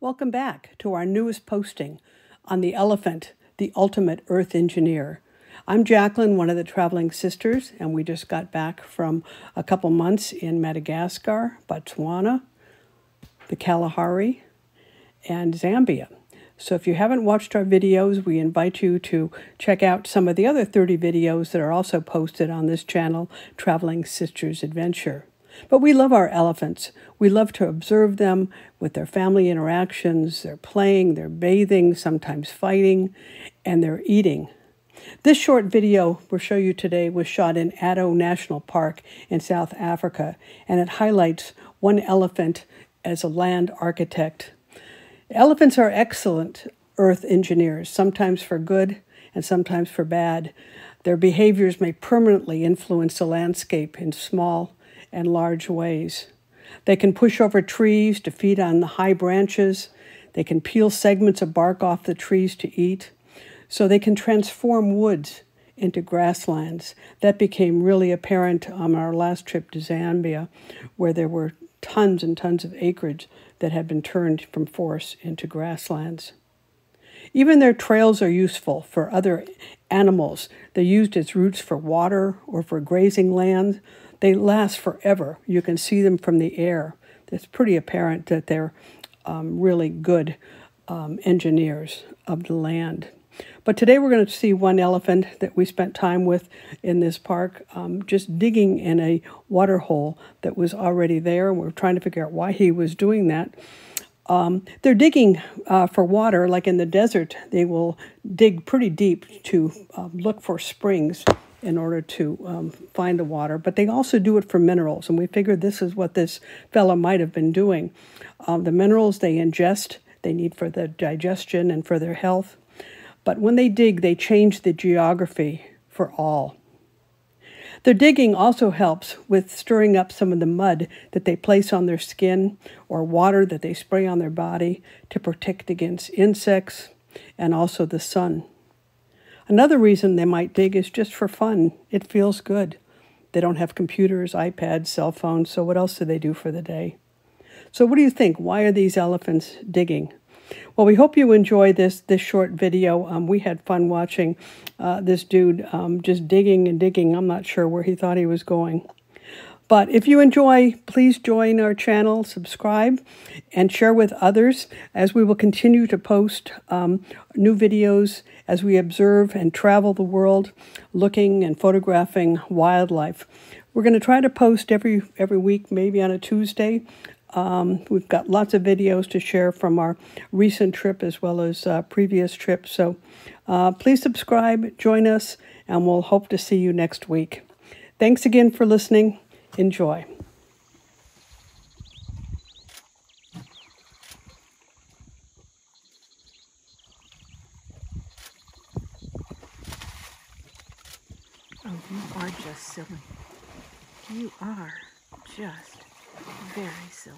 Welcome back to our newest posting on the elephant, the ultimate earth engineer. I'm Jacqueline, one of the traveling sisters, and we just got back from a couple months in Madagascar, Botswana, the Kalahari, and Zambia. So if you haven't watched our videos, we invite you to check out some of the other 30 videos that are also posted on this channel, Traveling Sisters Adventure. But we love our elephants. We love to observe them with their family interactions, their playing, their bathing, sometimes fighting, and their eating. This short video we'll show you today was shot in Addo National Park in South Africa, and it highlights one elephant as a land architect. Elephants are excellent earth engineers, sometimes for good and sometimes for bad. Their behaviors may permanently influence the landscape in small and large ways. They can push over trees to feed on the high branches. They can peel segments of bark off the trees to eat. So they can transform woods into grasslands. That became really apparent on our last trip to Zambia, where there were tons and tons of acreage that had been turned from forest into grasslands. Even their trails are useful for other animals. They're used as routes for water or for grazing land. They last forever. You can see them from the air. It's pretty apparent that they're um, really good um, engineers of the land. But today we're going to see one elephant that we spent time with in this park, um, just digging in a water hole that was already there. And We're trying to figure out why he was doing that. Um, they're digging uh, for water, like in the desert. They will dig pretty deep to um, look for springs in order to um, find the water, but they also do it for minerals. And we figured this is what this fellow might have been doing. Um, the minerals they ingest, they need for their digestion and for their health. But when they dig, they change the geography for all. Their digging also helps with stirring up some of the mud that they place on their skin or water that they spray on their body to protect against insects and also the sun. Another reason they might dig is just for fun. It feels good. They don't have computers, iPads, cell phones, so what else do they do for the day? So, what do you think? Why are these elephants digging? Well, we hope you enjoy this this short video. Um, we had fun watching uh, this dude um, just digging and digging. I'm not sure where he thought he was going. But if you enjoy, please join our channel, subscribe, and share with others as we will continue to post um, new videos as we observe and travel the world looking and photographing wildlife. We're going to try to post every every week, maybe on a Tuesday. Um, we've got lots of videos to share from our recent trip as well as uh, previous trips. So uh, please subscribe, join us, and we'll hope to see you next week. Thanks again for listening. Enjoy. Oh, you are just silly. You are just very silly.